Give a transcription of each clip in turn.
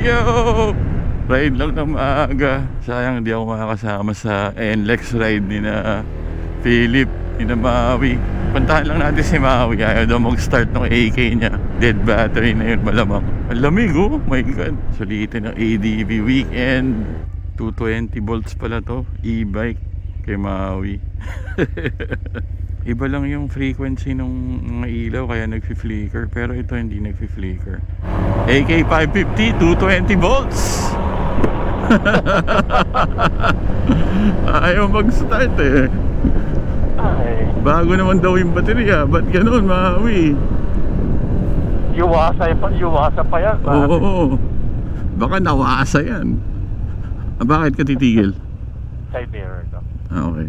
Yo! Ride lang ng maaga. Sayang hindi ako makakasama sa NLEX ride ni na Philip, ni na Maui. Puntahan lang natin si Maui. Ayaw daw mag-start ng AK niya. Dead battery na yun malamang. Ang lamig oh. My God. Sulitin ng ADV weekend. 220 volts pala to. E-bike kay Maui. Iba lang yung frequency ng mga ilaw kaya nagfi-flicker pero ito hindi nagfi-flicker. AK550 220 volts. Ayaw mag-start eh. Ay, Bago naman daw yung baterya. Ba't ganun, Maui? yuwasa pa, yuwasa pa yan. Oo. oo. Baka nawasa yan. Ah, bakit ka titigil? Side mirror to. Ah, okay.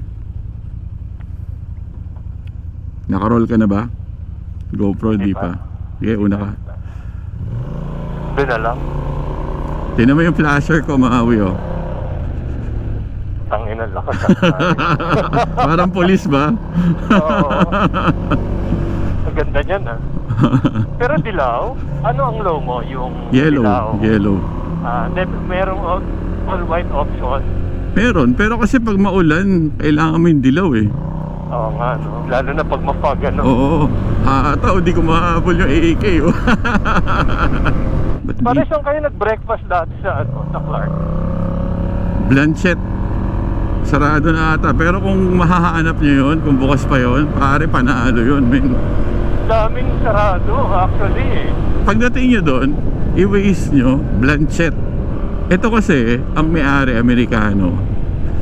Nakaroll ka na ba? GoPro, di Hindi pa. pa. Sige, una ka. Doon na lang. Tinan mo yung flasher ko, Maui, oh. Tangin ang lakas. Parang polis ba? Oo. Ang ganda niyan ah. Pero dilaw, ano ang low mo? Yung yellow, dilaw? yellow. Ah, then merong all, white option. Meron, pero kasi pag maulan, kailangan mo yung dilaw eh. Oo nga, no? Lalo na pag mapag, ano? Oo. Hataw, di ko mahabol yung AK, oh. Ba't Pare saan kayo nag-breakfast dati sa, ano, sa Clark? Blanchet. Sarado na ata. Pero kung mahahanap nyo yun, kung bukas pa yun, pare, panalo yun, men. Daming sarado, actually eh. Pagdating nyo doon, i-waste nyo, Blanchet. Ito kasi, ang may-ari, Amerikano.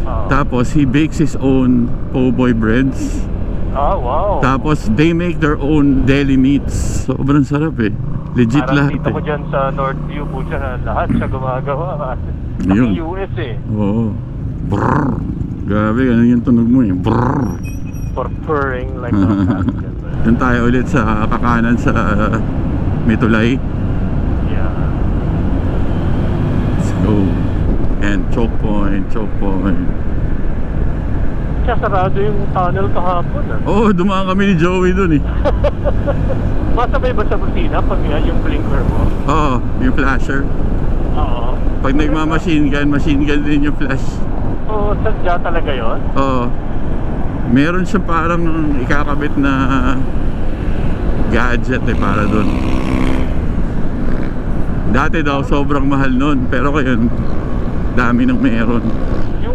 Oo. Tapos, he bakes his own po' boy breads. Ah, wow. Tapos, they make their own deli meats. Sobrang sarap eh. Legit Parang lahat dito ko eh. dyan sa Northview po siya lahat siya gumagawa. Yun. US eh. Oo. Brrr. Grabe, ganun yung tunog mo eh. Brrr. For purring like a cat. Doon tayo ulit sa kakanan sa Mitulay. Yeah. Let's go. And choke point, choke point. Siya sarado yung tunnel kahapon ah. Oh, dumaan kami ni Joey doon eh. Masabay ba sa busina pag yan yung blinker mo? Oo, yung flasher. Oo. Pag nagma-machine gun, machine gun din yung flash. Oo, sadya talaga yon. Oo. Meron siyang parang ikakabit na gadget eh para doon. Dati daw sobrang mahal nun, pero ngayon dami nang meron.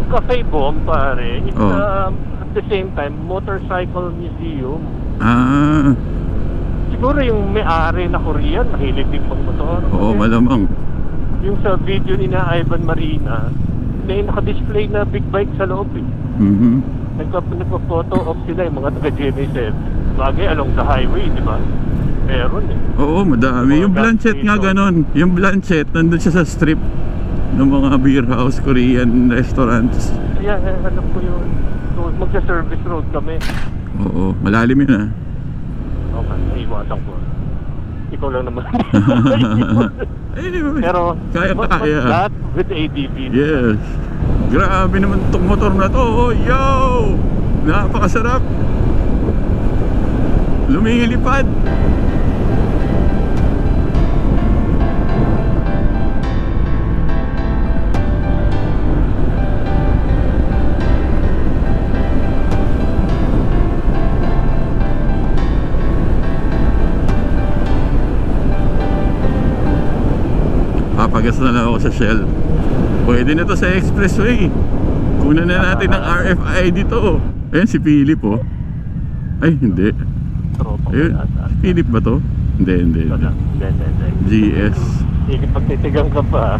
Yung cafe bomb pare, it's Oo. um, at the same time motorcycle museum. Ah, Siguro yung may-ari na Korean, mahilig din pang motor. oo Kasi malamang. Yung sa video ni na Ivan Marina, may naka-display na big bike sa loob eh. Mhm. Nagpa, nagpa-photo op sila yung mga taga-GMA7. Bagay along the highway, di ba? Meron eh. Oo, madami. Yung Mga Blanchet nga ganon. Yung Blanchet, nandun siya sa strip ng mga beer house, Korean restaurants. Kaya eh, alam ko yun. So, magsa-service road kami. Oo, malalim yun ah. Okay, naiwasan ko. Ikaw lang naman. Anyway, Pero, kaya but- but kaya. that with ADV. Yes. Grabe naman tong motor na to. Oh, yo! Napakasarap. Lumilipad. Na lang ako sa Shell. Pwede na to sa expressway. Kunan na natin ng RFID to. Ayan si Philip oh. Ay, hindi. Ayun. Si Philip ba to? Hindi, hindi. GS. Pagtitigang ka pa.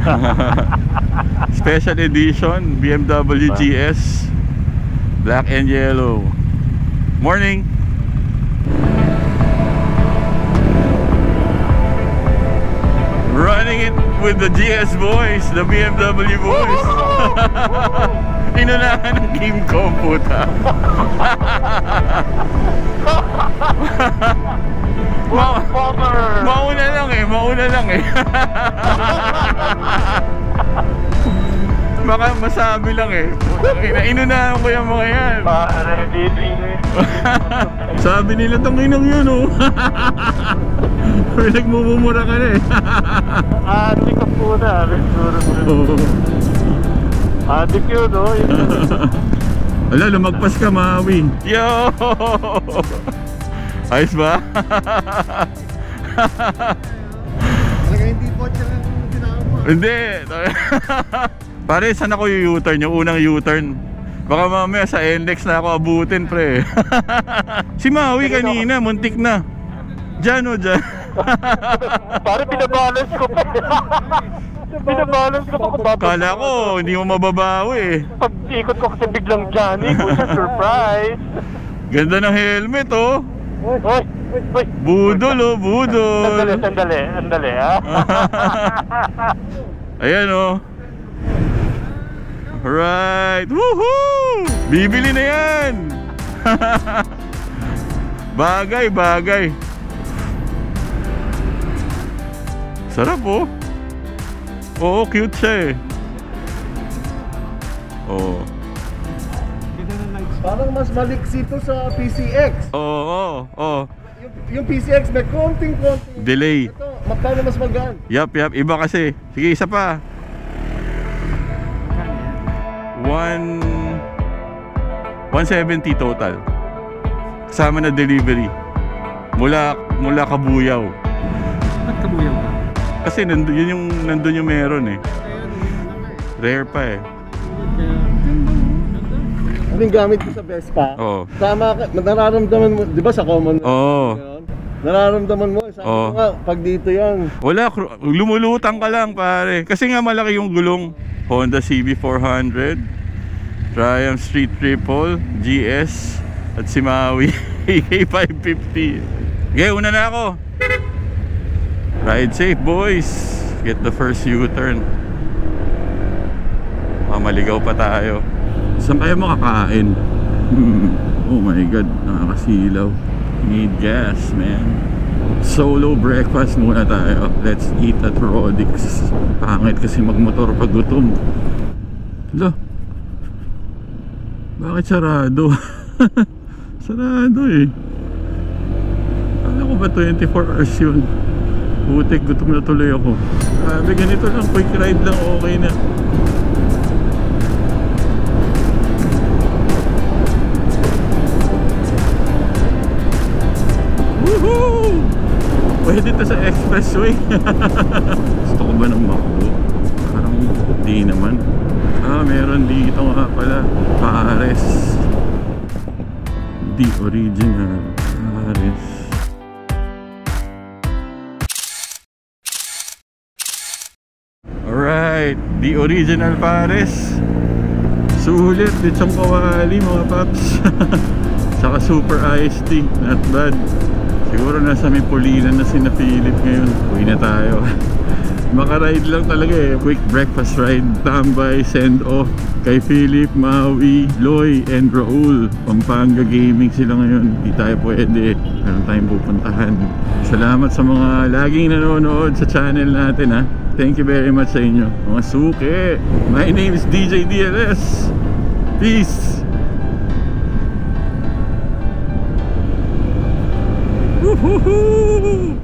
Special edition BMW GS. Black and yellow. Morning. Running it with the GS boys, the BMW boys. Inunahan ng team ko, puta. Ma mauna lang eh, mauna lang eh. Baka masabi lang eh. Ina inunahan ko yung mga yan. Pare, dito eh. Sabi nila tong inang yun oh. Nagmumumura ka na eh. Adik ka po na. Adik yun, no? Yun. Wala, lumagpas ka, Maui. Yo! Ayos ba? Talaga hindi po siya lang ginawa mo. Hindi. Pare, saan ako yung U-turn? Yung unang U-turn. Baka mamaya sa NLEX na ako abutin, pre. si Maui kanina, muntik na. Diyan o, dyan. Pare, binabalance ko pa. binabalance ko pa kung babalik. Kala ko, hindi mo mababawi eh. Pag ikot ko kasi biglang Johnny, surprise. Ganda ng helmet oh. Uy, uy, uy. Budol oh, Sandali, budol. sandali, sandali, ha? Ayan oh. Alright. Woohoo! Bibili na yan. bagay, bagay. Sarap oh. Oo, cute siya eh. Oo. Parang mas maliksi to sa PCX. Oo, oo, oo. Yung, yung PCX may konting-konting. Delay. Ito, magkano mas magaan? Yap, yap. Iba kasi. Sige, isa pa. One... 170 total. Kasama na delivery. Mula mula Kabuyaw. Ba't kabuyaw ka? Kasi nandun, yun yung nandun yung meron eh. Rare pa eh. Ano yung gamit ko sa Vespa? Oo. Tama ka, nararamdaman mo, di ba sa common? Oo. Nararamdaman mo, sabi ko nga, pag dito yan, Wala, lumulutang ka lang pare. Kasi nga malaki yung gulong. Honda CB400, Triumph Street Triple, GS, at si Maui AK550. Okay, una na ako. Ride safe boys. Get the first U-turn. Baka maligaw pa tayo. Saan kaya makakain? oh my god, nakakasilaw. Need gas, man. Solo breakfast muna tayo. Let's eat at Rodix. Pangit kasi magmotor pag gutom. Hala. Bakit sarado? sarado eh. Kala ko ba 24 hours yun? Butik, gutom na tuloy ako. Grabe, ganito lang. Quick ride lang, okay na. Expressway. Gusto ko ba ng makbo? Parang di naman. Ah, meron dito nga pala. Pares. The original Pares. Alright, the original Pares. Sulit, lechong kawali mga paps. Saka super iced tea, not bad. Siguro nasa may pulilan na si na Philip ngayon. Uwi na tayo. Makaride lang talaga eh. Quick breakfast ride. Tambay, send off. Kay Philip, Maui, Loy, and Raul. Pampanga Gaming sila ngayon. Di tayo pwede. Meron tayong pupuntahan. Salamat sa mga laging nanonood sa channel natin ha. Thank you very much sa inyo. Mga suki. My name is DJ DLS. Peace. Woohoo!